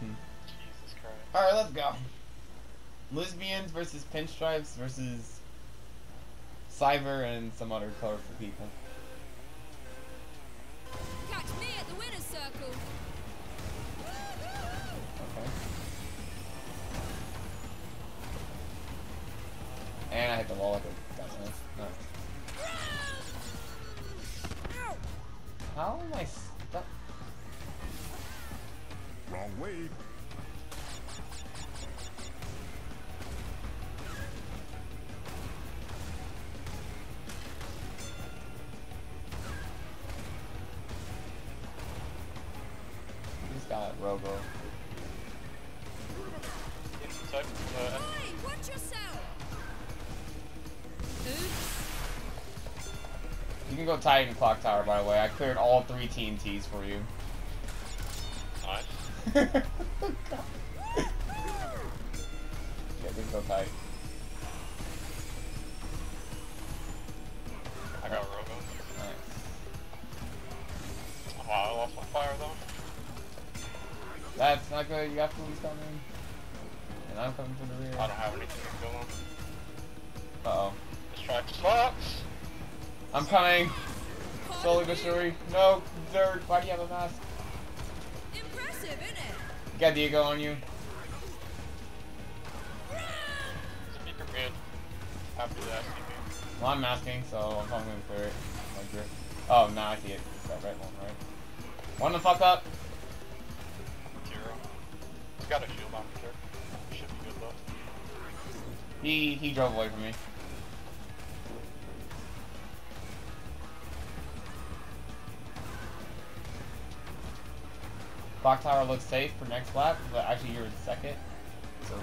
Jesus Christ. Alright, let's go. Lesbians versus pinstripes versus Cyber and some other colorful people. Catch me at the winner's circle. Okay. And I hit the wall like a dumbass. Nice. How am I Just got Robo. You can go Titan Clock Tower, by the way. I cleared all three TNTs for you. Yeah, we can go tight. I got Robo. Nice. Wow, I lost my fire though. That's not good. You got police coming. And I'm coming from the rear. I don't have anything to go on. Uh oh. This track sucks. I'm coming. Slowly but surely. No, Zerg. Why do you have a mask? Got Diego on you. Speaker mid. After that, speaker. Well, I'm masking, so I'm probably gonna clear it. Like. Oh, no, I see it. It's that right one, right? One to fuck up. Zero. He's got a shield on for sure. Should be good though. He he drove away from me. Clock tower looks safe for next lap, but actually you're in second. So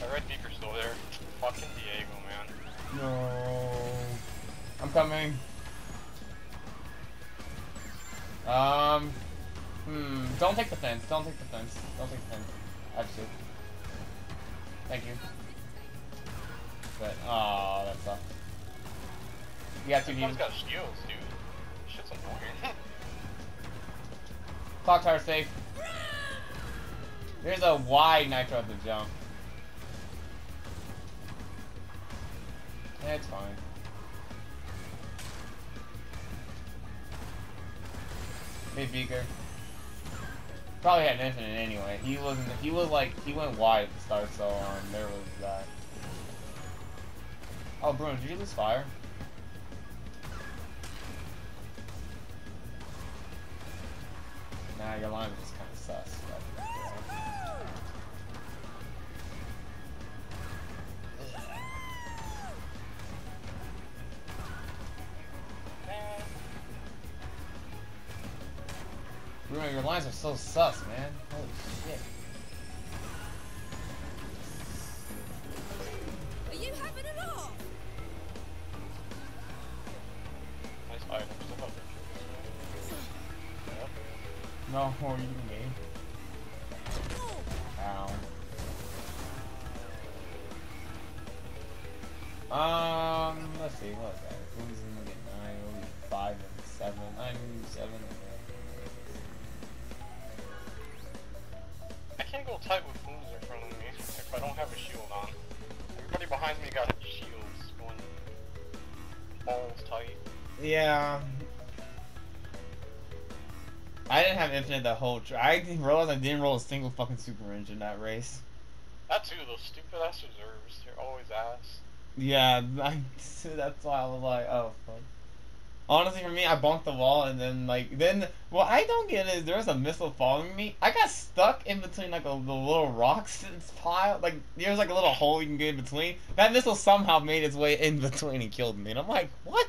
That red beaker's still there. Fucking Diego, man. no. I'm coming. Um. Hmm. Don't take the fence. Don't take the fence. Don't take the fence. Actually. Thank you. But oh, that sucks. You got two Everyone's teams. got shields, dude. Shit's annoying. Clock tower safe. There's a wide nitro at the jump. Yeah, it's fine. Hey, Beaker. Probably had an infinite anyway. He wasn't. He was like he went wide at the start, so um, there was that. Oh, Bruno, did you lose fire? Nah, your line was kind of sus. But. Bruno, your lines are so sus, man. Holy shit. No, or you can game. Ow. Um, let's see, what was that? Who's in the nine? Only five and seven. Nine, seven. I can't go tight with fools in front of me if I don't have a shield on. Everybody behind me got shields going balls tight. Yeah. I didn't have infinite the whole. Tr- I didn't realize I didn't roll a single fucking super engine that race. That too, those stupid ass reserves. They're always ass. Yeah, I, that's why I was like, oh fuck. Honestly, for me, I bonked the wall, and then like then what I don't get is there was a missile following me. I got stuck in between like a, the little rocks it's piled. Like there's like a little hole you can get in between. That missile somehow made its way in between and killed me, and I'm like, what?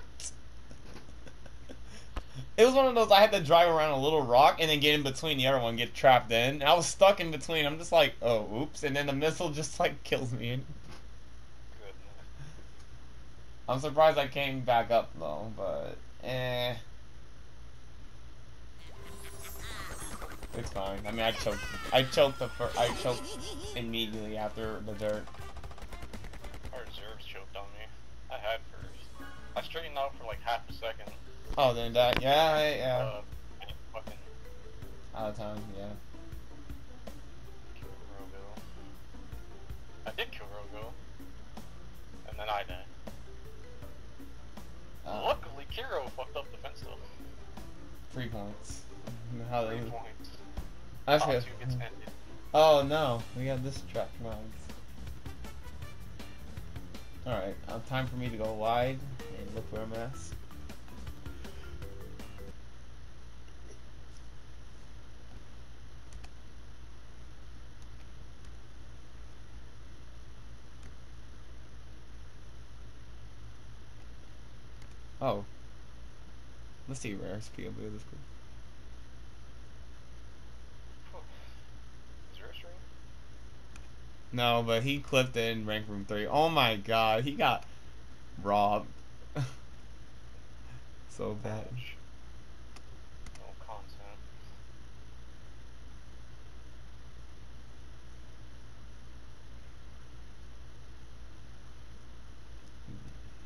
It was one of those I had to drive around a little rock and then get in between the other one, get trapped in. I was stuck in between. I'm just like, oh, oops, and then the missile just like kills me. Goodness. I'm surprised I came back up though, but eh. It's fine. I mean, I choked. I choked the fir- I choked immediately after the dirt. Our reserves choked on me. I had first. I straightened out for like half a second. Oh, then that. Yeah, I- yeah. Uh, fucking Out of time. Yeah. kill Rogo. I did kill Rogo. And then I died. Uh, Luckily, Kiro fucked up the fence though. Three points. How they? Three points. Top gets ended. Oh no, we got this track mods. Alright, uh, time for me to go wide and look for a mask. Oh. Let's see rare POV this cool. Is there a stream? No, but he clipped it in rank room three. Oh my god, he got robbed. so bad.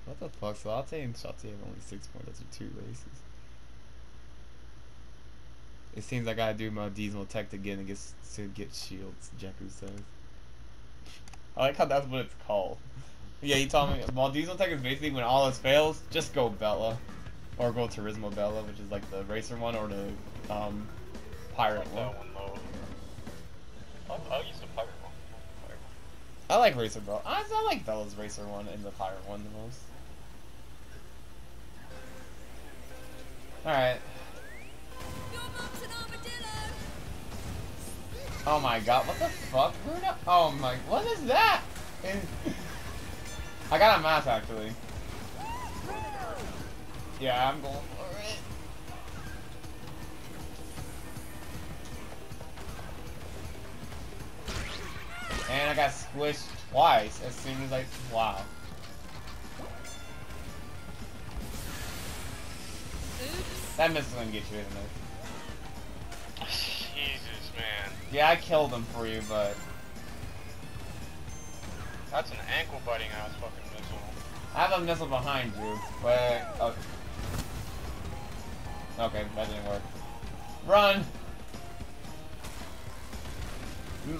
What the fuck? So Latte and Shotzi have only six points after two races. It seems like I gotta do my diesel tech to get to get shields. Jakku says. I like how that's what it's called. Yeah, he told me. Well, diesel tech is basically when all else fails, just go Bella, or go Turismo Bella, which is like the racer one or the um pirate Like one. one. I'll, I'll use the pirate one. Pirate I like racer Bella. I, I like Bella's racer one and the pirate one the most. All right. Oh my god, what the fuck? Bruno? Oh my, what is that? I got a mask actually. Yeah, I'm going for it. And I got squished twice as soon as I, wow. Oops. That missile gonna get you, isn't it? Jesus, man. Yeah, I killed him for you, but That's an ankle biting ass fucking missile. I have a missile behind you, but oh. Okay, that didn't work. Run!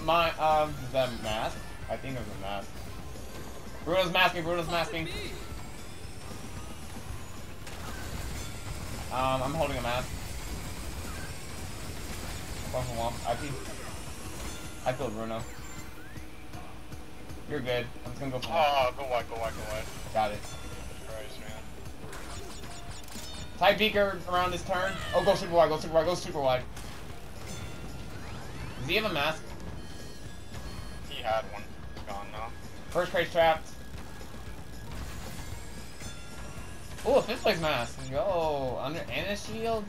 My um, is that a mask? I think it was a mask. Bruno's masking. Bruno's masking. Um, I'm holding a mask. One for one. I think. I killed Bruno. You're good. I'm just gonna go for. Oh, go wide, go wide, go wide. Got it. Christ, man. Ty Beaker around his turn. Oh, go super wide, go super wide, go super wide. Does he have a mask? He had one. It's gone now. First crate's trapped. Oh, a fifth place mask. Yo, under and a shield.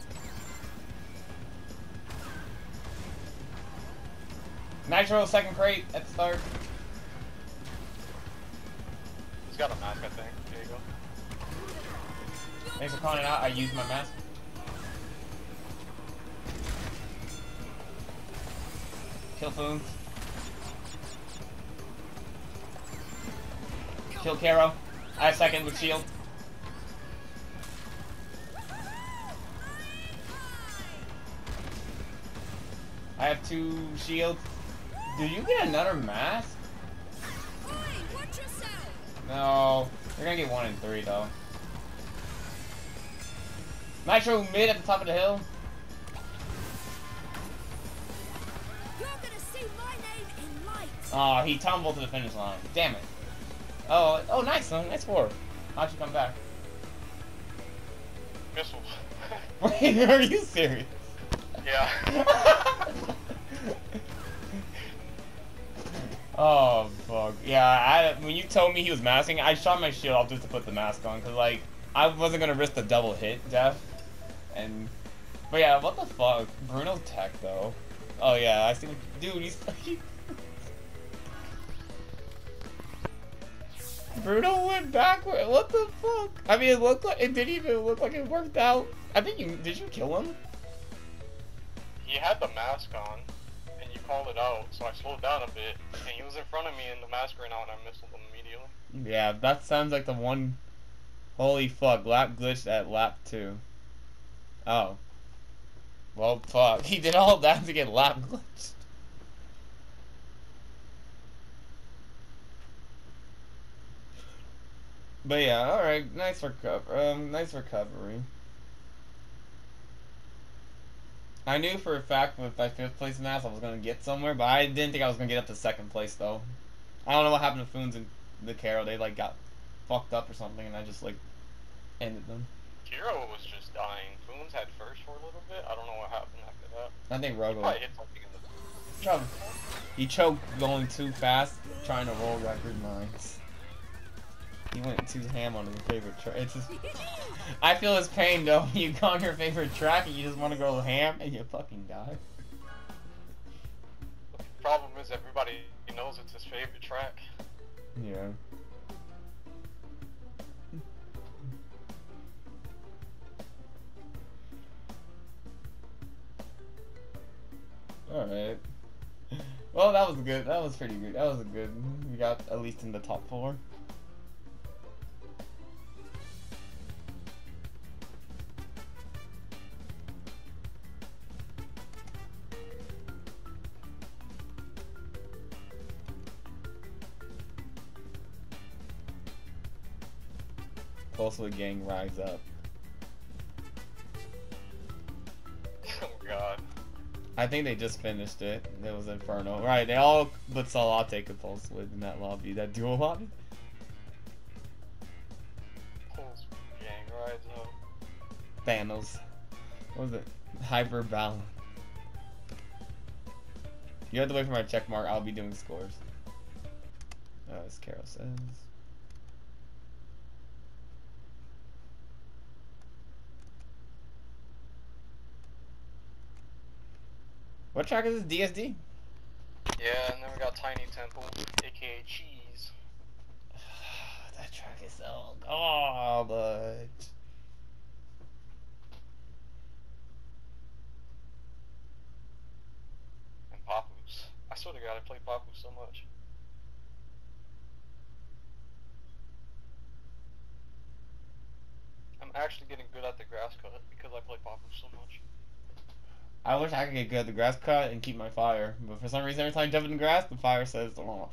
Nitro, second crate at the start. He's got a mask, I think. There you go. Thanks for calling it out. I used my mask. Kill Foon. Kill Caro. I have second with shield. I have two shields. Did you get another mask? Oi, watch yourself. No. You're gonna get one in three though. Nitro mid at the top of the hill. You're gonna see my name in lights. Oh, he tumbled to the finish line. Damn it. Oh, oh, nice, son. Nice score. How'd you come back? Missile. Wait, are you serious? yeah. oh, fuck. Yeah, I, when you told me he was masking, I shot my shield off just to put the mask on, because, like, I wasn't going to risk the double hit death. And, but yeah, what the fuck? Bruno Tech, though. Oh, yeah, I see. Dude, he's. He, Bruno went backward. What the fuck? I mean, it looked like it didn't even look like it worked out. I think you did. You kill him? he had the mask on, called it out, so I slowed down a bit, and he was in front of me, and the mask ran out, and I missed him immediately. Yeah, that sounds like the one. Holy fuck! Lap glitched at lap two. Oh. Well, fuck. He did all that to get lap glitched. But yeah, alright, nice recover um nice recovery. I knew for a fact with my fifth place mass I was gonna get somewhere, but I didn't think I was gonna get up to second place though. I don't know what happened to Foons and the Carol, they like got fucked up or something and I just like ended them. Hero was just dying. Foons had first for a little bit. I don't know what happened after that. I think He Rogo probably hit something in the. He choked going too fast, trying to roll record mines. He went too ham on his favorite track. It's just, I feel his pain though. You go on your favorite track and you just want to go ham and you fucking die. The problem is everybody knows it's his favorite track. Yeah. Alright. Well, that was good. That was pretty good. That was a good. We got at least in the top four. Pulsewood Gang rise up. oh god. I think they just finished it. It was Inferno. Right, they all but Salate could Pulsewood in that lobby, that dual lobby. Pulse gang rise up. Thanos. What was it? Hyper Balance. You have to wait for my check mark. I'll be doing scores. Uh, as Carol says. What track is this? DSD? Yeah, and then we got Tiny Temple, aka Cheese. that track is so garbage. And Papu's. I swear to god, I play Papu's so much. I'm actually getting good at the grass cut because I play Papu's so much. I wish I could get good at the grass cut and keep my fire, but for some reason every time I jump in the grass, the fire says, oh,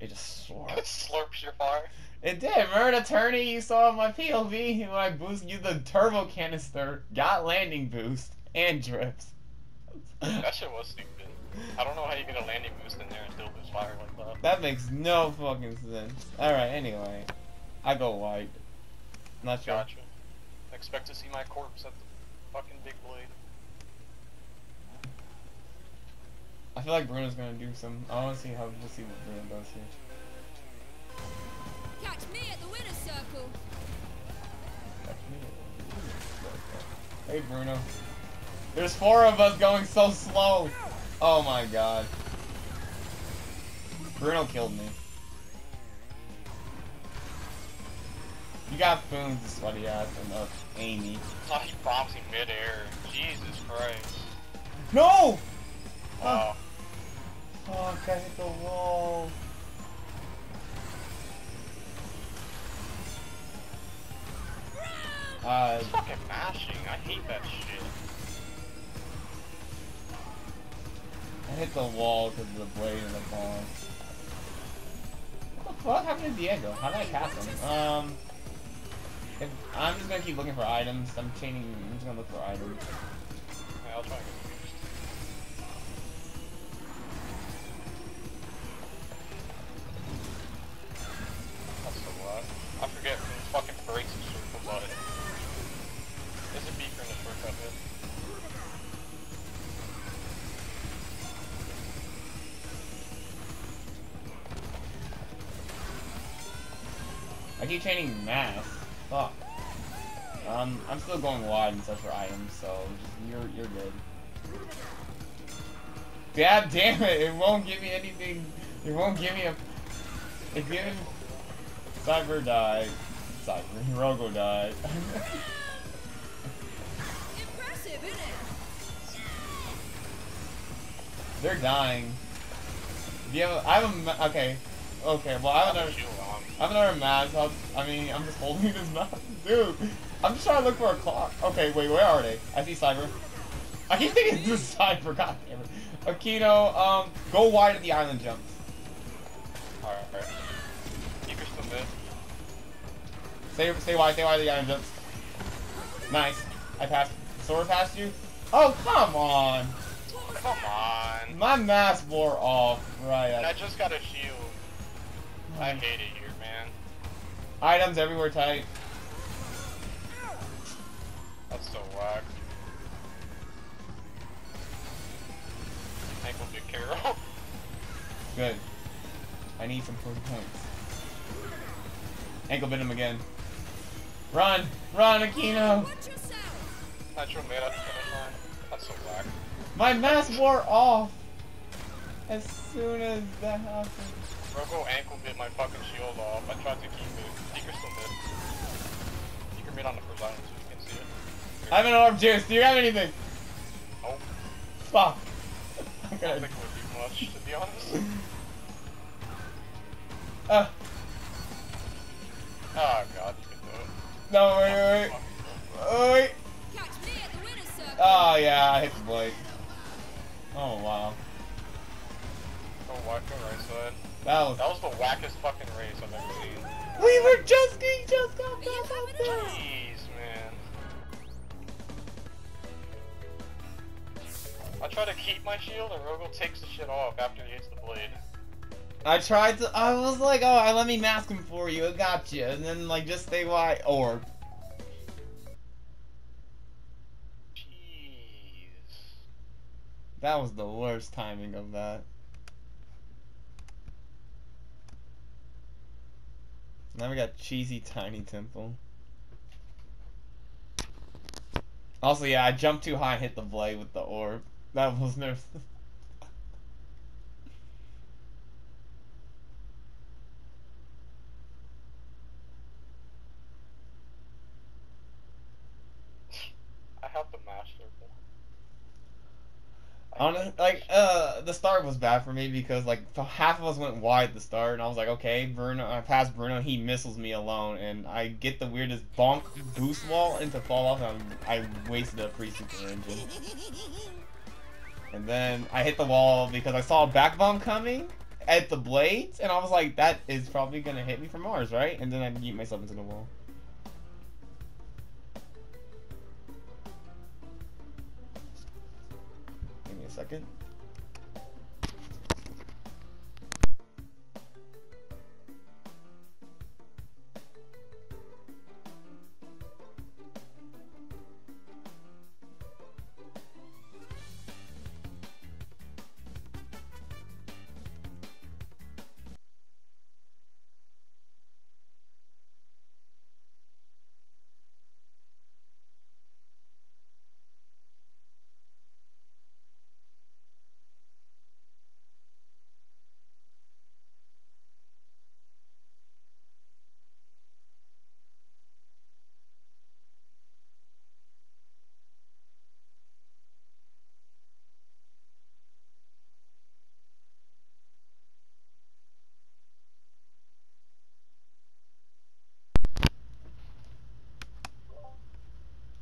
it just slurps. Slurps your fire. It did. Remember the tourney you saw my POV when I boosted you the turbo canister, got landing boost, and drifts. That shit was stupid. I don't know how you get a landing boost in there and still boost fire like that. That makes no fucking sense. Alright, anyway. I go white. Not sure. Gotcha. Expect to see my corpse at the fucking big blade. I feel like Bruno's gonna do some. I wanna see how we'll see what Bruno does here. Catch me at the winner's circle. Hey Bruno. There's four of us going so slow. Oh my god. Bruno killed me. You got Foons, sweaty ass, and uh, Amy. Oh, he bombs in midair. Jesus Christ. No! Wow. Fuck, I hit the wall. Uh, It's fucking mashing. I hate that shit. I hit the wall because of the blade and the bomb. What the fuck happened to Diego? How did I cast him? Um, if, I'm just gonna keep looking for items. I'm chaining. I'm just gonna look for items. Yeah, I'll try and chaining mass. Fuck. Um, I'm still going wide and such for items, so just, you're you're good. God damn it! It won't give me anything. It won't give me a. It gives. Cyber died. Cyber. Rogo died. Impressive, isn't it? They're dying. Do you have? A, I have a. Okay. Okay. Well, I have I have another. A shield on. I have another mask. I'll, I mean, I'm just holding this mask, dude. I'm just trying to look for a clock. Okay, wait, where are they? I see Cyber. I keep thinking this is Cyber, god damn it. Akeno, um, go wide at the island jumps. Alright, alright. Keep your still mid. Stay, stay wide, stay wide at the island jumps. Nice. I passed. Sword past you? Oh, come on. Come on. My mask wore off. Right. And I just got a shield. I hate it. Items everywhere tight. That's so whack. Ankle big Carol. Good. I need some 40 points. Ankle bit him again. Run! Run, Akeno! Natural made the finish line. That's so whack. My mask wore off! As soon as that happened. Rogo ankle bit my fucking shield off. I tried to keep it. Seeker still mid. Seeker mid on the first island so you can see it. I have an orb juice. Do you have anything? Nope. Fuck. I'm don't think it would be much, to be honest. Uh, Oh god, you can do it. no, wait, wait, wait. Oh, wait. Catch me at the winner's circle. Oh, yeah, I hit the blade. Oh, wow. Go whack go right side. That was. That was the wackest fucking race I've ever seen. Keep my shield and Rogo takes the shit off after he hits the blade. I tried to. I was like, oh, let me mask him for you. I got you. And then, like, just stay wide. Orb. Jeez. That was the worst timing of that. Now we got cheesy tiny temple. Also, yeah, I jumped too high and hit the blade with the orb. That was no. I have the mash circle. I like, uh, the start was bad for me because, like, half of us went wide the start, and I was like, okay, Bruno, I passed Bruno, he missiles me alone, and I get the weirdest bonk boost wall into fall off, and I wasted a free super engine. And then I hit the wall because I saw a back bomb coming at the blades, and I was like, that is probably gonna hit me from Mars, right? And then I yeet myself into the wall. Give me a second.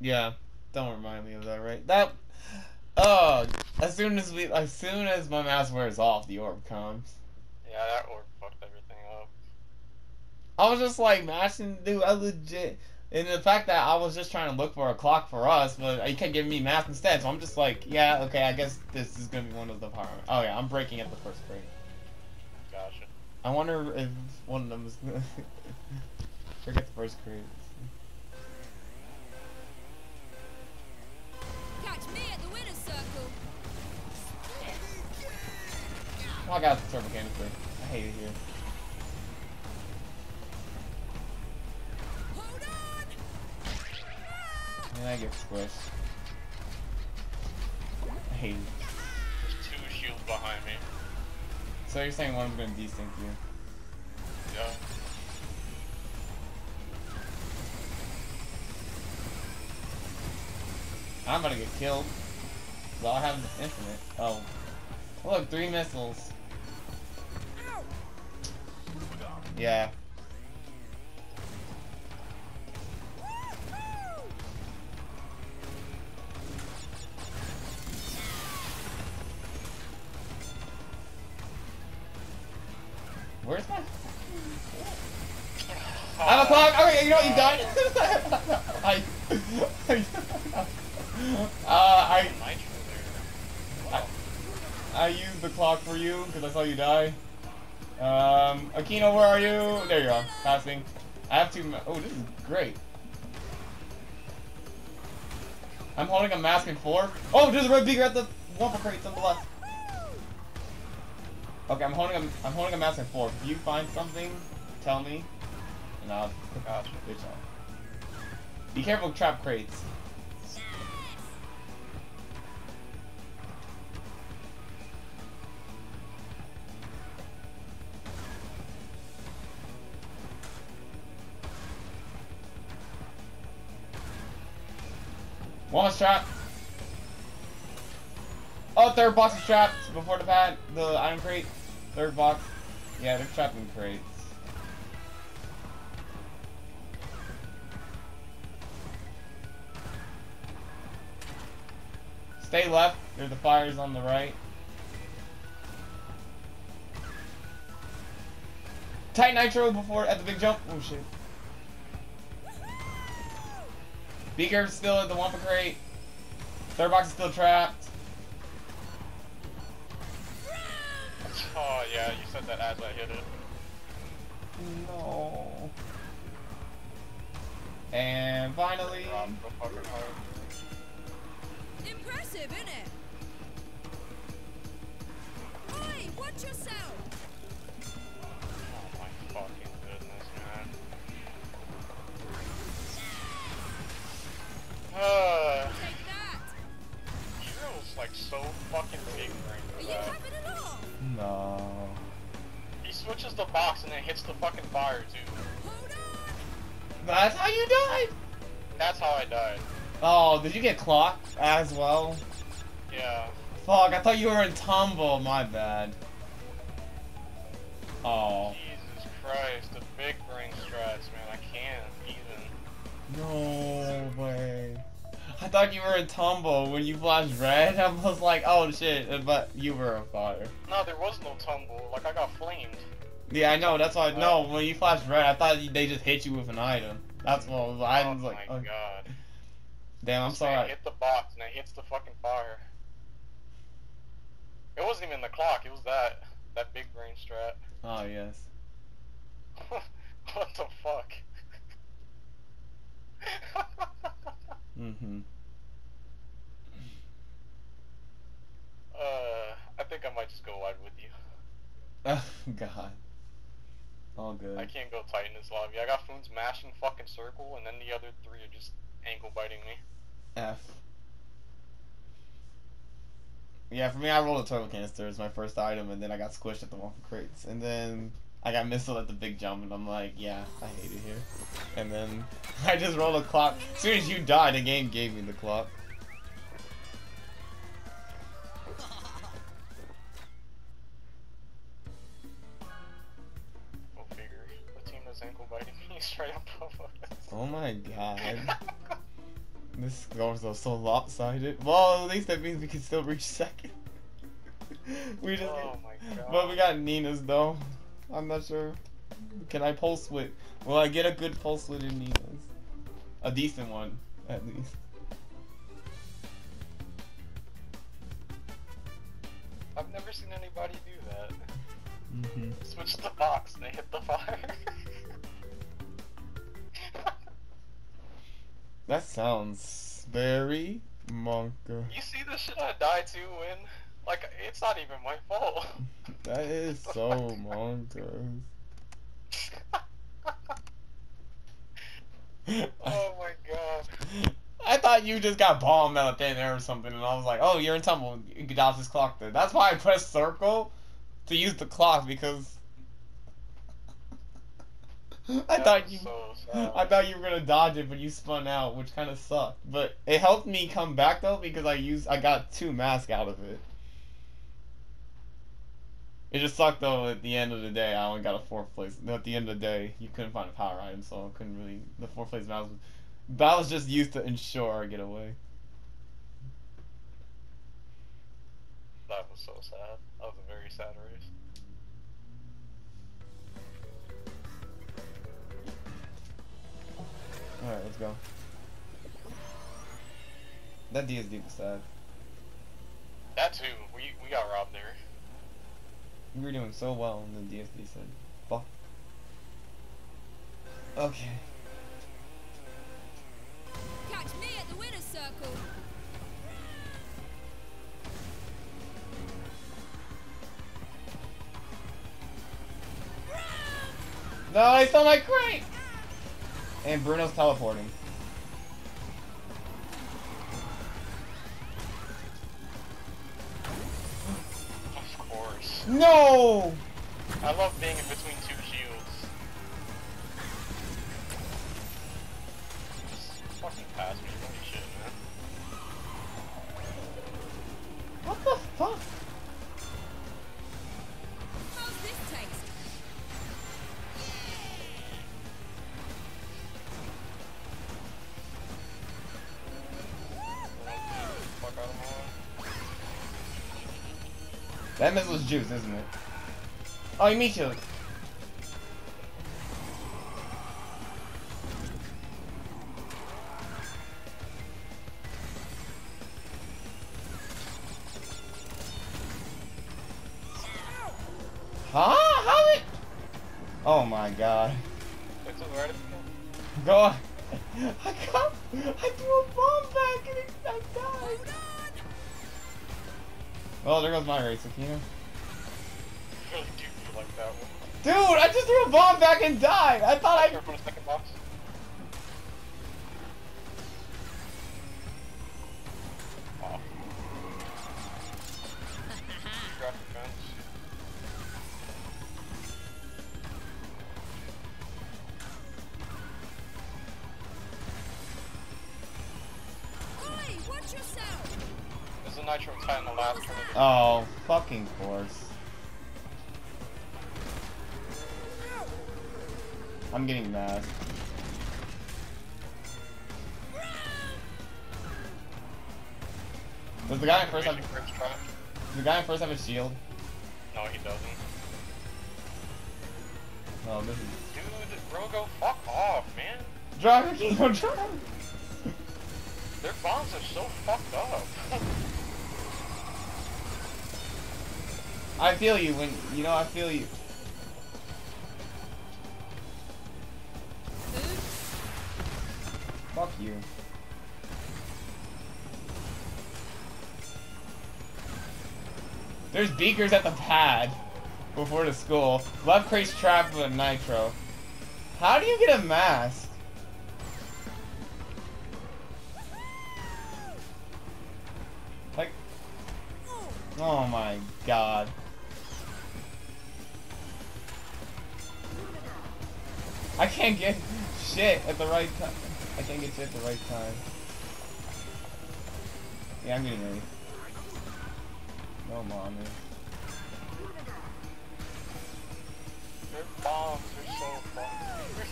Yeah, don't remind me of that, right? That, Oh, as soon as we, as soon as my mask wears off, the orb comes. Yeah, that orb fucked everything up. I was just like mashing, dude. I legit, and the fact that I was just trying to look for a clock for us, but you kept giving me math instead. So I'm just like, yeah, okay, I guess this is gonna be one of the power. Oh yeah, I'm breaking at the first grade. Gotcha. I wonder if one of them is gonna forget the first grade. Oh, I got the turbo canister. I hate it here. Hold on. And I get squished. I hate it. There's two shields behind me. So you're saying one of them gonna desync you? Yeah. I'm gonna get killed. Well, I have infinite. Oh. Look, three missiles. Yeah. Where's my... Oh. I'm a clock! Okay, you know what, you died! I... uh, I... I used the clock for you, because I saw you die. Akeno, where are you? There you are. Passing. I have two. Oh, this is great. I'm holding a mask in four. Oh, there's a red beaker at the waffle crate on the left. Okay, I'm holding a I'm holding a mask in four. If you find something, tell me, and I'll Gotcha. bitch off. Be careful trap crates. One trapped. Oh, third box is trapped before the pad, the item crate. Third box. Yeah, they're trapped in crates. Stay left. There's the fires on the right. Tight nitro before at the big jump. Oh shit. Beaker still at the Wumpa crate. Third box is still trapped. Oh yeah, you said that as I hit it. No. And finally, Drop the fucking heart. Impressive, innit? Oi, watch yourself! Uh, Take that! Like so fucking big right you that. having it all? no. He switches the box and then hits the fucking fire too. Hold on! That's how you died. That's how I died. Oh, did you get clocked as well? Yeah. Fuck, I thought you were in tumble. My bad. Oh. Jesus Christ, the big brain strats, man. I can't even. No way. I thought you were in tumble when you flashed red. I was like, oh shit, but you were on fire. No, there was no tumble. Like I got flamed. Yeah, I know. That's why. Uh, no, when you flashed red, I thought they just hit you with an item. That's what was, I oh was like, my oh, god. damn, I'm sorry. hit the box and it hits the fucking fire. It wasn't even the clock. It was that that big green strat. Oh yes. what the fuck? Mm-hmm. uh, I think I might just go wide with you. Oh God. All good. I can't go tight in this lobby. I got Foons mashing fucking circle, and then the other three are just ankle biting me. F. Yeah, for me, I rolled a turtle canister as my first item, and then I got squished at the waffle crates, and then I got missile at the big jump, and I'm like, yeah, I hate it here. And then I just rolled a clock. As soon as you died, the game gave me the clock. Go figure. The team that's ankle biting me straight up above us. Oh my god. This scores are so lopsided. Well, at least that means we can still reach second. we just. oh my god. But we got Nina's though. I'm not sure. Can I pulse split? Will I get a good pulse split in Nina's? A decent one, at least. I've never seen anybody do that. Mm-hmm. Switch the box and they hit the fire. That sounds very monka. you see the shit I die to when, like, it's not even my fault. That is so monka. oh my god. I thought you just got bombed out of thin air or something, and I was like, "Oh, you're in tumble. You could dodge this clock." Then that's why I pressed circle to use the clock because I That thought you, so. I thought you were gonna dodge it, but you spun out, which kind of sucked. But it helped me come back though because I used, I got two masks out of it. It just sucked though. At the end of the day, I only got a fourth place. At the end of the day, you couldn't find a power item, so I couldn't really. The fourth place was that was just used to ensure our getaway. That was so sad. That was a very sad race. All right, let's go. That DSD was sad. That too. We we got robbed there. We were doing so well and the DSD said, fuck. Okay. Catch me at the winner's circle. No, I saw my crate! And Bruno's teleporting. No! I love being in between two shields. Just fucking pass me. Holy shit, man. What the fuck? That missile's juice, isn't it? Oh, you meet you. Huh? How it? Oh my god. It's to the right of the Go on. I got. I threw a Well, there goes my race, really do like. Dude, I just threw a bomb back and died. I thought I. have a shield? No, he doesn't. Oh, this is Dude, Rogo, fuck off, man. drive Kino drive. Their bombs are so fucked up. I feel you when you know I feel you. Fuck you. There's beakers at the pad before the school. Left crate's trapped with nitro. How do you get a mask? Like, oh my god. I can't get shit at the right time. I can't get shit at the right time. Yeah, I'm getting ready. No mommy. Their bombs are so fucked.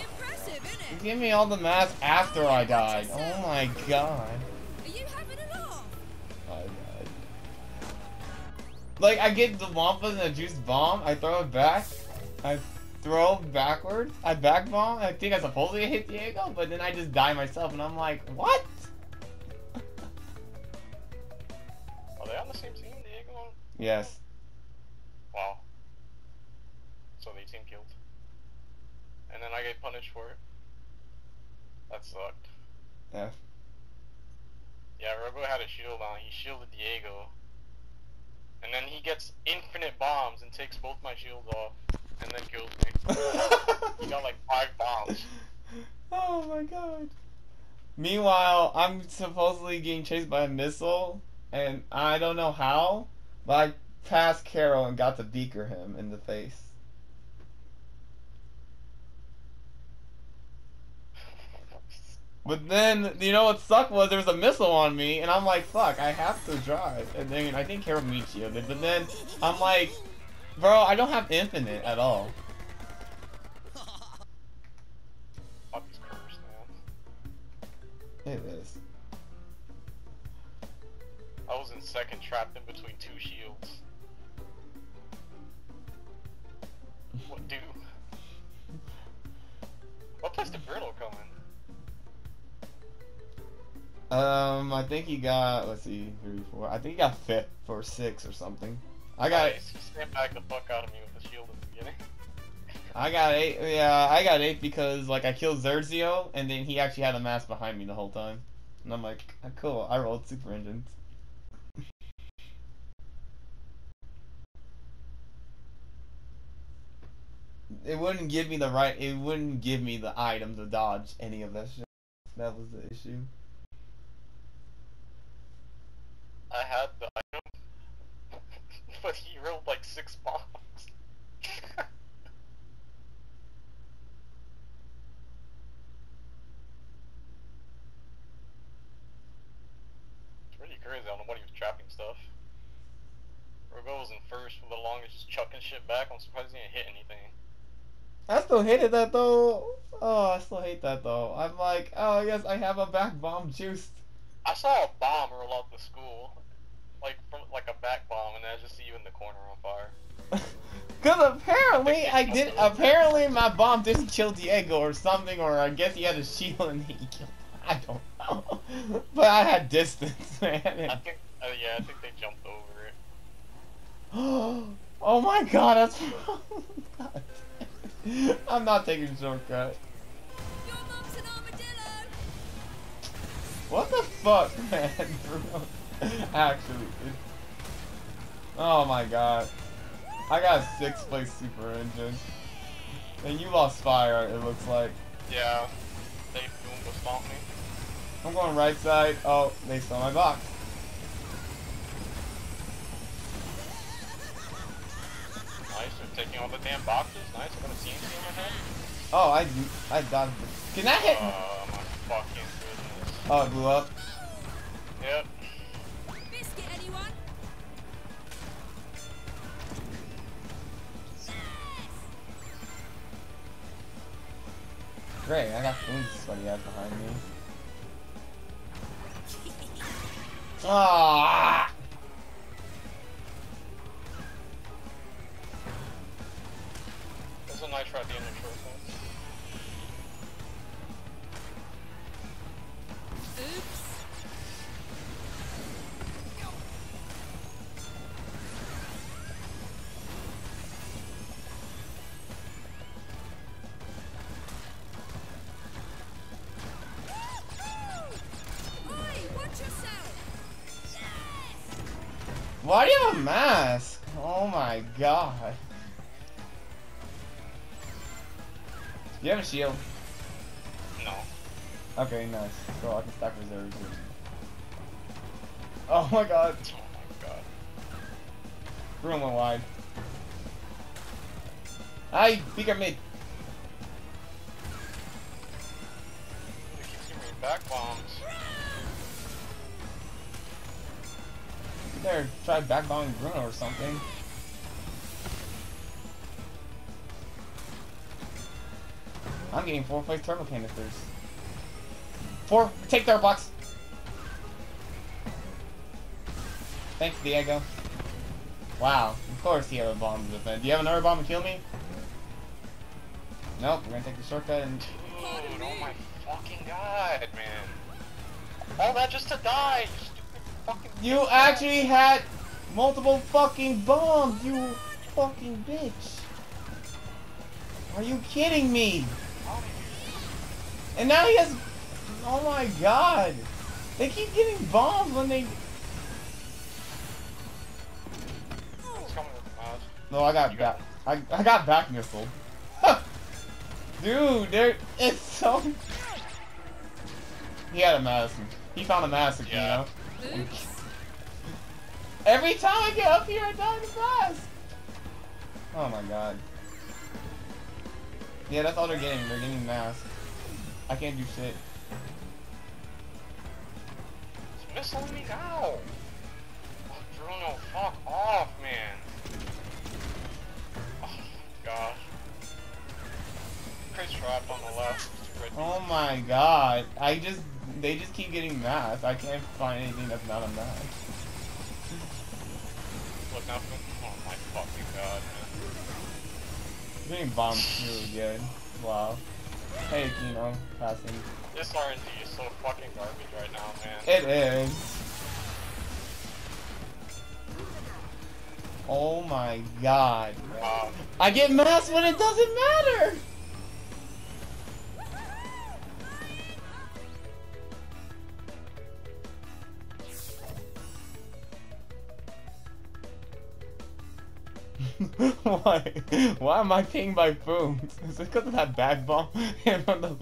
Impressive, You innit? give me all the math after I died. Oh my god. Are you having a laugh? I died. Like, I get the Wumpa and the juice bomb, I throw it back, I throw backwards, I back bomb, I think I supposedly hit Diego, but then I just die myself, and I'm like, what? Yes. Wow. So they team killed. And then I get punished for it. That sucked. Yeah. Yeah, Robo had a shield on. He shielded Diego. And then he gets infinite bombs and takes both my shields off. And then kills me. he got like five bombs. oh my god. Meanwhile, I'm supposedly getting chased by a missile, and I don't know how, but I passed Carol and got to beaker him in the face. But then, you know what sucked was there was a missile on me, and I'm like, fuck, I have to drive. And then I think Carol meets you, but then I'm like, bro, I don't have infinite at all. Puppy's cursed, man. It is. I was in second, trapped in between two shields. What do? what place did Bruno come in? Um, I think he got. Let's see, three, four. I think he got fifth for six or something. I got. Nice. He sandbagged the fuck out of me with the shield at the beginning. I got eight. Yeah, I got eight because like I killed Zerzio, and then he actually had a mask behind me the whole time, and I'm like, "Ah, cool. I rolled super engines. It wouldn't give me the right. It wouldn't give me the item to dodge any of that shit. That was the issue. I had the item, but he rolled like six bombs. it's pretty crazy. I don't know what he was trapping stuff. Robo was in first for the longest, just chucking shit back. I'm surprised he didn't hit anything. I still hated that though. Oh, I still hate that though. I'm like, oh yes, I have a back bomb juiced. I saw a bomb roll out the school, like from like a back bomb, and I just see you in the corner on fire. Cause apparently I did. Apparently my bomb didn't kill Diego or something, or I guess he had a shield and he killed. I don't know. But I had distance, man. I think, uh, yeah, I think they jumped over it. oh my god, that's. God. I'm not taking a shortcut. Your mum's an armadillo. What the fuck, man? Actually. Oh my god. I got sixth place super engine. And you lost fire, it looks like. Yeah, they boom was stomped me. I'm going right side. Oh, they stole my box. Taking all the damn boxes. Nice, I got a TNT in my head. Oh, I I dodged it. Can that hit? Oh my fucking goodness. Oh, it blew up. Yep. Biscuit, anyone? Great, I got food sweaty ass behind me. Ah! A nitro at the end of short sense. Oops. Why do you have a mask? Oh my god. You have a shield. No. Okay, nice. So I can stack reserves. Oh my god. Oh my god. Room went wide. Ay, pick mid. They keep giving me back bombs. Better try backbombing Bruno or something. I'm getting four place turbo canisters. Four, take their box. Thanks, Diego. Wow, of course he had a bomb to defend. Do you have another bomb to kill me? Nope, we're gonna take the shortcut and Dude, oh my fucking god, man. All that just to die, you stupid fucking. You actually had multiple fucking bombs, you fucking bitch. Are you kidding me? And now he has. Oh my god. They keep getting bombs when they. It's coming with the mouse. No, I got back. I, I got back missile. Dude, there. It's so. He had a mask. He found a mask, Yeah. you know? Every time I get up here, I die in the mask. Oh my god. Yeah, that's all they're getting. They're getting masks. I can't do shit. It's missing me now. Oh, Bruno, fuck off, man. Oh, gosh. Chris trapped on the left. Oh my god. I just. They just keep getting masks. I can't find anything that's not a mask. Look nothing. Oh my fucking god, man. Getting bombed too again. Wow. Hey, Kino, passing. This RNG is so fucking garbage right now, man. It is. Oh my god. Wow. I get masked when it doesn't matter! Why? Why am I pinged by booms? Is it because of that bag bomb?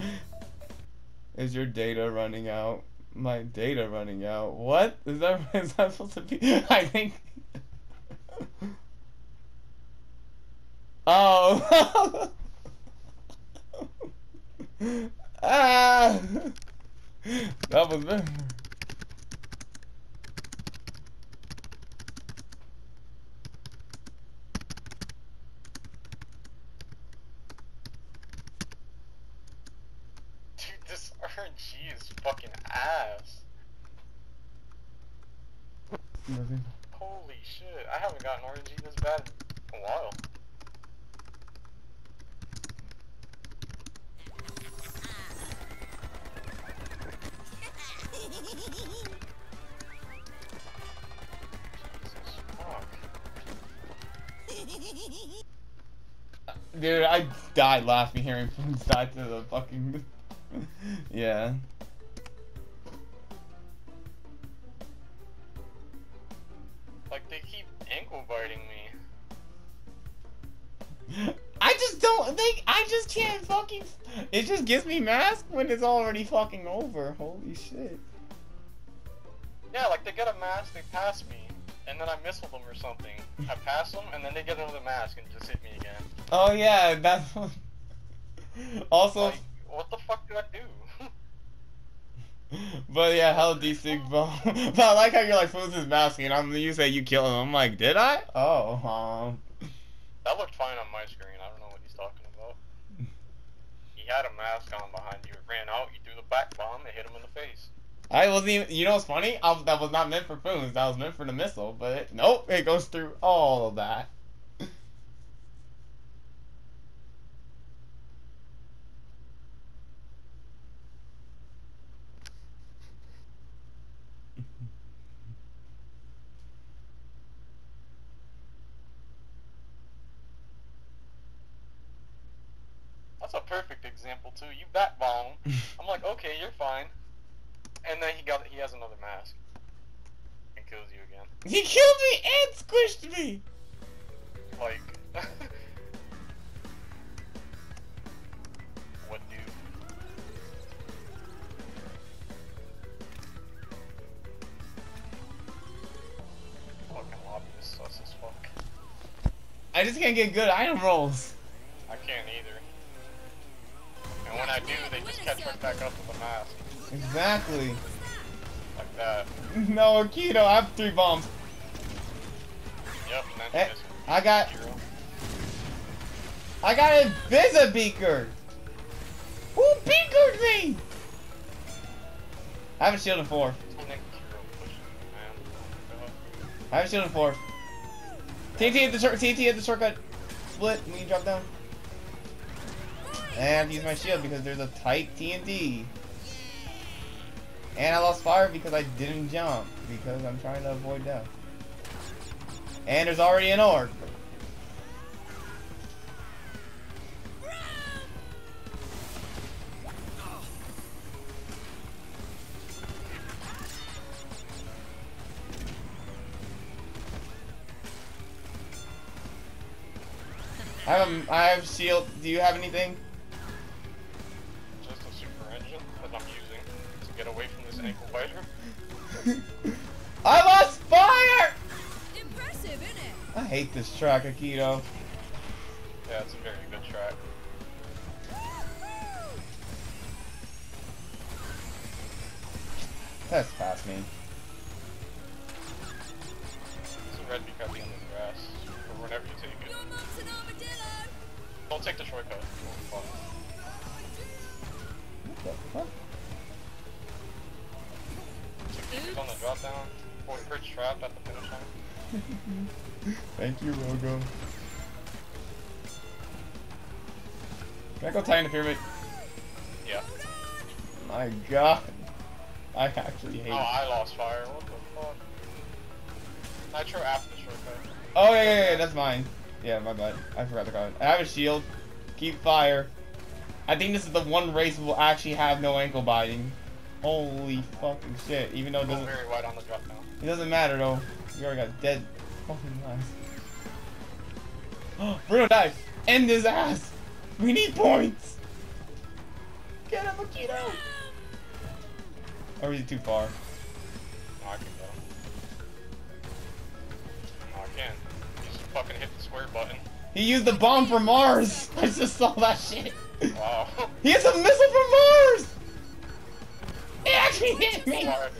Is your data running out? My data running out. What? Is that is that supposed to be? I think. Oh. ah. That was it. Dude, this RNG is fucking ass. Holy shit, I haven't gotten RNG this bad in a while. Dude, I died laughing hearing Foons die to the fucking. yeah. Like, they keep ankle biting me. I just don't think I just can't fucking. It just gives me mask when it's already fucking over. Holy shit. Yeah, like they get a mask, they pass me, and then I missile them or something. I pass them, and then they get another mask and just hit me again. Oh yeah, that's. also, Like, what the fuck did I do? but yeah, hell decent, bro. but I like how you're like Foons is masking, and I'm you say you kill him. I'm like, did I? Oh, um. that looked fine on my screen. I don't know what he's talking about. He had a mask on behind you. It ran out. You threw the back bomb. It hit him in the face. I wasn't even. You know what's funny? I, was- that was not meant for Foons. That was meant for the missile. But nope, it goes through all of that. That's a perfect example too. You back bomb. I'm like, okay, you're fine. And then he got he has another mask and kills you again. he killed me and squished me. Like, I just can't get good item rolls. I can't either. And when I do, they just catch right back up with a mask. Exactly. Like that. No, Keto, I have three bombs. Yep, and then Eh, I got, zero. I got a Beaker. Who beakered me? I have a shield in four. Nick Hero pushing, man. I have a shield in four. TNT at the short, TNT at the shortcut. Split when you drop down. And use my shield because there's a tight TNT. And I lost fire because I didn't jump because I'm trying to avoid death. And there's already an orb. I have a, I have shield. Do you have anything? Just a super engine that I'm using to get away from this ankle biter. I lost fire! Impressive, innit? I hate this track, Akeno. Yeah, it's a very good track. That's past me. It's a red beak Don't take the shortcut. Oh. What the fuck? So keep on the drop down. Or Kurt's trapped at the finish line. Thank you, Rogo. Can I go tie in the pyramid? Yeah. My god. I actually hate Oh, I lost fire. What the fuck? Nitro after the shortcut. Oh, yeah, yeah, yeah, that's mine. Yeah, my bad. I forgot call it. I have a shield. Keep fire. I think this is the one race we'll actually have no ankle biting. Holy fucking shit. Even though it doesn't, very wide on the drop now. it doesn't matter though. We already got dead fucking lives. Bruno died. End his ass. We need points. Get him, Akeno. Or is he too far? No, I can go. No, I can't. Just fucking hit the square button. He used the bomb from Mars. I just saw that shit. Wow. He has a missile from Mars. It actually hit me. Alright.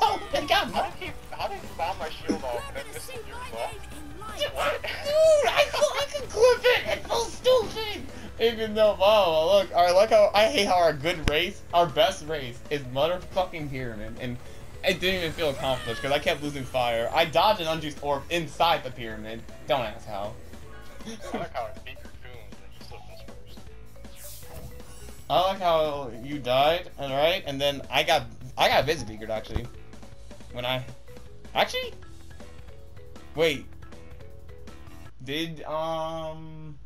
oh, they got How did he, how did he bomb my shield off and then You're gonna miss see my yours off? name in lights. What? Dude, I, I can clip it. It's so stupid. Even though, oh, look, I like how I hate how our good race, our best race, is motherfucking pyramid, and it didn't even feel accomplished because I kept losing fire. I dodged an unjuiced orb inside the pyramid. Don't ask how. I like how I beat your coons and he still comes first. I like how you died, alright, and then I got I got visit beakered actually. When I actually wait. Did um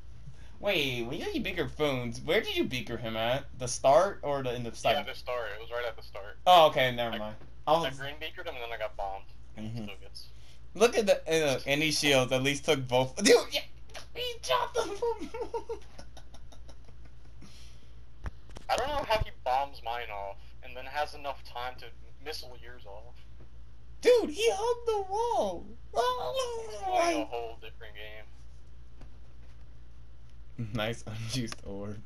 wait, when you beaker phones, where did you beaker him at? The start or the in the Yeah, the start. It was right at the start. oh okay, never I- mind. I I green beakered him and then I got bombed. Mhm. look at the uh, any shields at least took both dude yeah, he dropped them from I don't know how he bombs mine off and then has enough time to missile yours off. Dude, he hugged the wall. Like a whole different game. Nice unjuiced orb.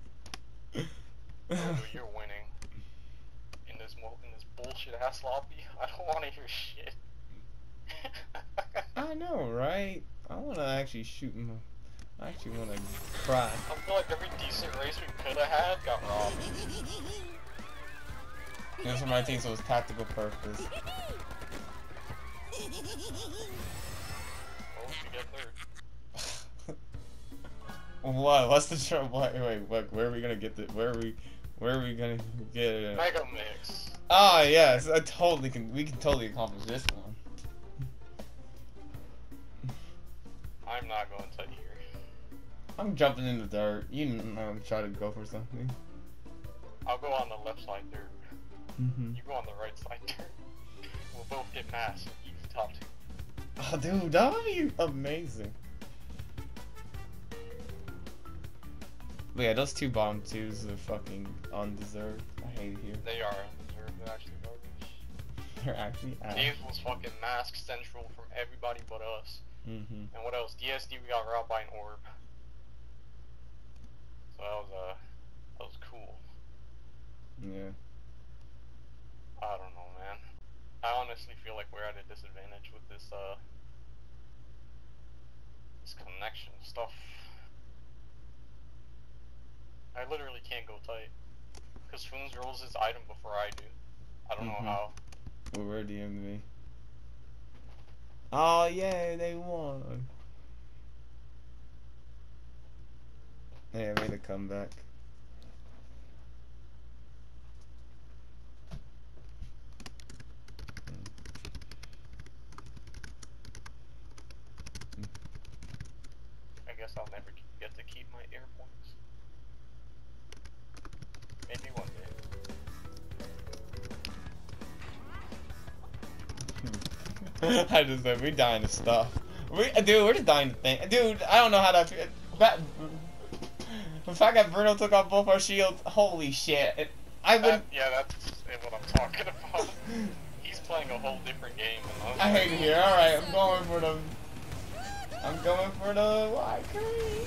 Oh, you're winning. In this mo- in this bullshit ass lobby. I don't want to hear shit. I know, right? I want to actually shoot him. I actually want to cry. I feel like every decent race we could have had got robbed. This for my team, so it's tactical purpose. You what? What's the trouble? Wait, wait, wait, where are we gonna get the? Where are we? Where are we gonna get it? Mega mix. Ah, yes, I totally can. We can totally accomplish this one. I'm not going to here. I'm jumping in the dirt. You know, try to go for something. I'll go on the left side dirt. Mm-hmm. You go on the right side dirt. We'll both get mass. Each top two. Oh, dude, that would be amazing. But yeah, those two bomb twos are fucking undeserved. I hate it here. They are undeserved. They're actually garbage. They're actually ass. Dave was fucking mask central from everybody but us. Mm-hmm. And what else? DSD we got robbed by an orb. So that was uh that was cool. Yeah. I don't know, man. I honestly feel like we're at a disadvantage with this uh this connection stuff. I literally can't go tight. Because Foons rolls his item before I do. I don't Mhm. know how. Well, where DM'd me. Oh yeah, they won. Yeah, I made a comeback. I guess I'll never I just said we dying to stuff. We, dude, we're just dying to think. Dude, I don't know how that. that the fact that Bruno took off both our shields, holy shit! It, I would. That, yeah, that's what I'm talking about. He's playing a whole different game than. I hate it here. All right, I'm going for the. I'm going for the white cream.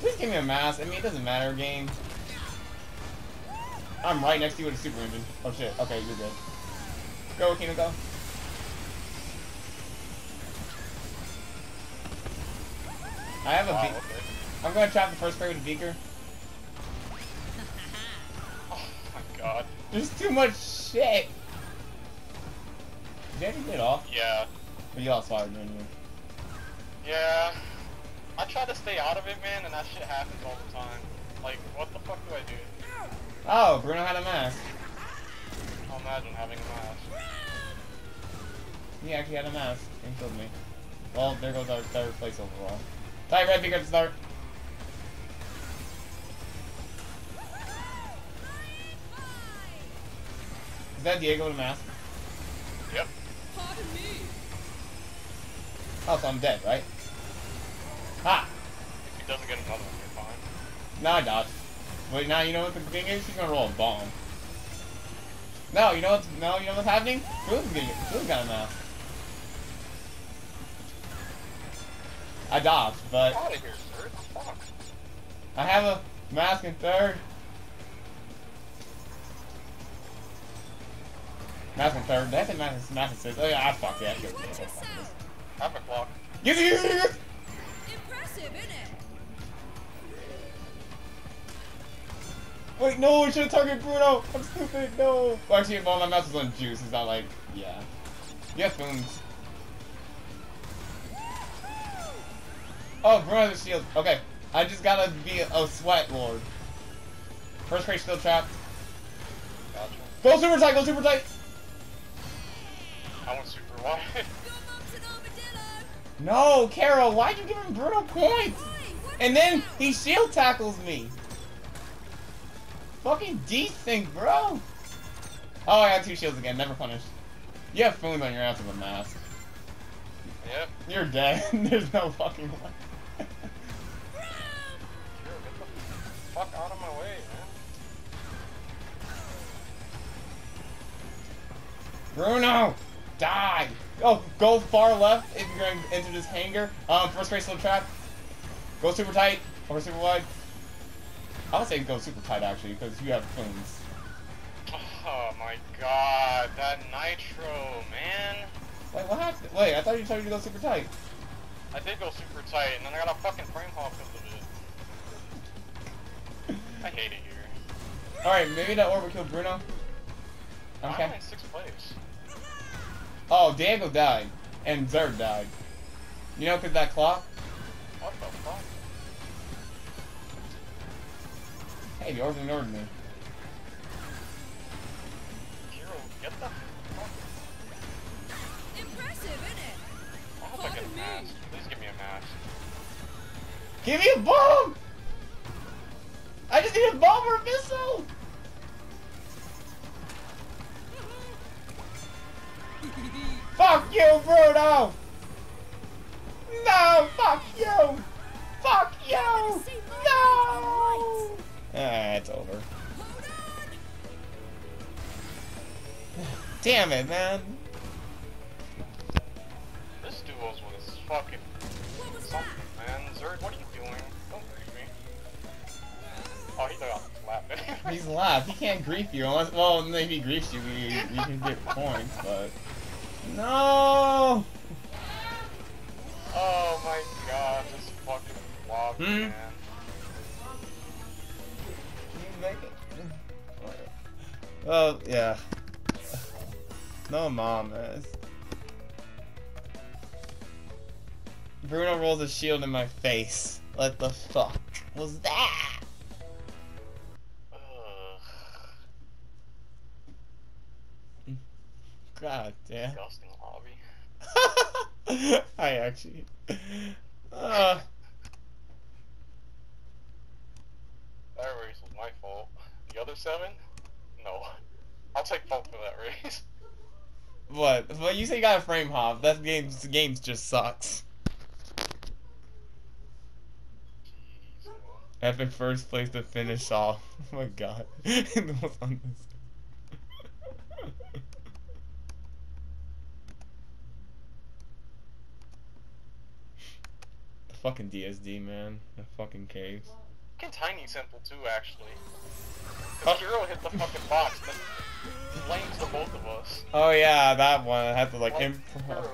Please give me a mask. I mean, it doesn't matter, game. I'm right next to you with a super engine. Oh shit. Okay, you're good. Go, Kino, go. I have a Wow, okay. I'm gonna trap the first player with a beaker. Oh my god. There's too much shit. Did you get off? Yeah. But you lost fire anyway. Yeah. I try to stay out of it, man, and that shit happens all the time. Like, what the fuck do I do? Oh, Bruno had a mask. I'll imagine having a mask. He actually had a mask and killed me. Well, there goes our third place overall. Tie red, pick up start. Is that Diego with a mask? Yep. Pardon me. Oh, so I'm dead, right? Ha! If he doesn't get another one, you're fine. No, I dodged. Wait, now you know what the thing is? He's gonna roll a bomb. No, you know what's no, you know what's happening? Food's getting Food's got a mask. I dodged, but Get out of here, sir. I have a mask in third. Mask in third. That's a mask, mask in sixth. Oh yeah, I fucked that. Get Watch yourself. Have a clock. Get it, get it, it. Impressive, innit? Wait, no, I should have targeted Bruno. I'm stupid. No. Well, actually, well, my mouse is on juice. It's not like, yeah. Yes, booms. Oh, Bruno has a shield. Okay, I just gotta be a, a sweat lord. First crate still trapped. Gotcha. Go super tight. Go super tight. I want super wide. Your mum's an armadillo. No, Carol. Why'd you give him Bruno points? Why? And then he shield tackles me. Fucking decent, bro. Oh, I got two shields again. Never punished. You have food on your ass with a mask. yep. You're dead. There's no fucking way. Fuck out of my way, man. Bruno, die. Oh, go far left if you're going to enter this hangar. Um, first race slow trap. Go super tight or super wide. I would say go super tight actually because you have spoons. Oh my god, that nitro, man. Wait, what happened? Wait, I thought you told me to go super tight. I did go super tight, and then I got a fucking frame hop because of it. I hate it here. All right, maybe that orb will kill Bruno. I'm Okay. in sixth place. Oh, Diego died and Zerd died. You know, cause that clock. What the fuck? Hey, the orbs ignored me. Hero, get the fuck. Impressive, innit? I hope I get a mask. Please give me a mask. Give me a bomb! Missile! Fuck you, Bruno! No, fuck you! Fuck you! No! Ah, it's over. Damn it, man. This duo's was fucking something, man. What are you Oh, he got slapped. He's laughed. He can't grief you unless, well, if he griefs you, you, you can get points, but. No! Oh my god, this fucking vlog, Hmm? man. You make it. Well, yeah. No mom is. Bruno rolls a shield in my face. What the fuck was that? God damn. disgusting lobby. I actually. Uh, That race was my fault. The other seven? No. I'll take fault for that race. what? But you say you got a frame hop. That game's games just sucks. Epic first place to finish off. Oh my god. It was on this. the fucking DSD, man. That fucking caves. Fucking Tiny Temple too, actually. Oh. Cause Hero hit the fucking box, then flames the both of us. Oh yeah, that one. I had to like improv.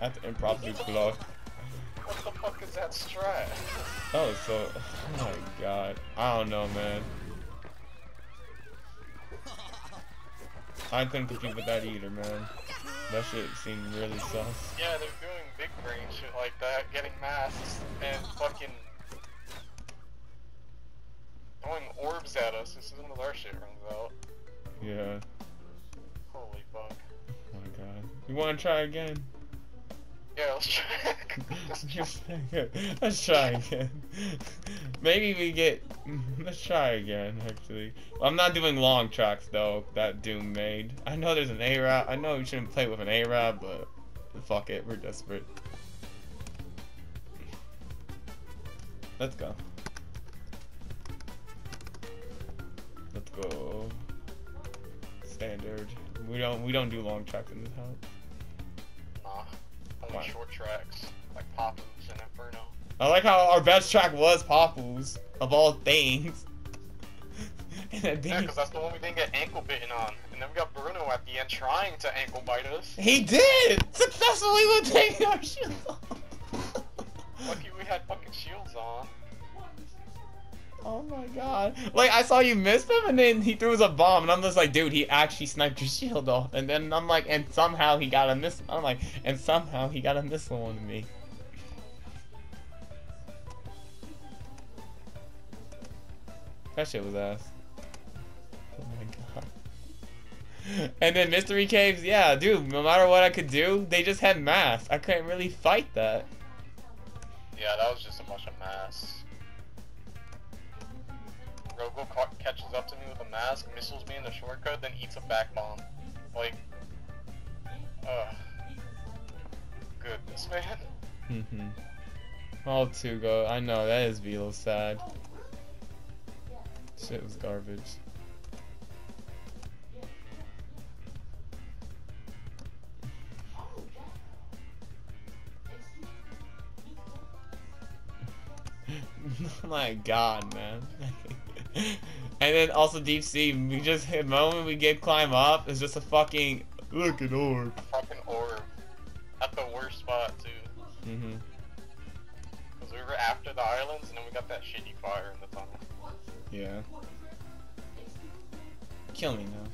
I had to improv do block. What the fuck is that strat? Oh, so. Oh my god. I don't know, man. I couldn't compete with that either, man. That shit seemed really sus. Yeah, they're doing brain shit like that, getting masks and fucking throwing orbs at us as soon as our shit runs out. Yeah. Holy fuck. Oh my god. You wanna try again? Yeah, let's try. let's try. let's try again. Maybe we get. Let's try again. Actually, I'm not doing long tracks though. That Doom made. I know there's an Arab. I know we shouldn't play with an Arab, but fuck it. We're desperate. Let's go. Let's go. Standard. We don't. We don't do long tracks in this house. Nah, only Why? short tracks like Poppins and Inferno. I like how our best track was Papu's, of all things. Yeah, because that's the one we didn't get ankle bitten on. And then we got Bruno at the end trying to ankle bite us. he did! Successfully with taking our shield off. Lucky we had fucking shields on. oh my god. Like, I saw you miss him, and then he threw us a bomb, and I'm just like, dude, he actually sniped your shield off. And then I'm like, and somehow he got a miss. I'm like, and somehow he got a missile on me. That shit was ass. Oh my god. And then Mystery Caves, yeah, dude, no matter what I could do, they just had mass. I couldn't really fight that. Yeah, that was just a bunch of mass. Rogo ca- catches up to me with a mask, missiles me in the shortcut, then eats a back bomb. Like, uh, goodness, man. Mm-hmm. Oh, Tugo, I know, that is Velo sad. Shit was garbage. My god, man. and then also Deep Sea, we just, the moment we get climb up, it's just a fucking, look at orb. Fucking orb. At the worst spot, too. Mm-hmm. Because we were after the islands, and then we got that shitty fire in the tunnel. Yeah. Kill me now.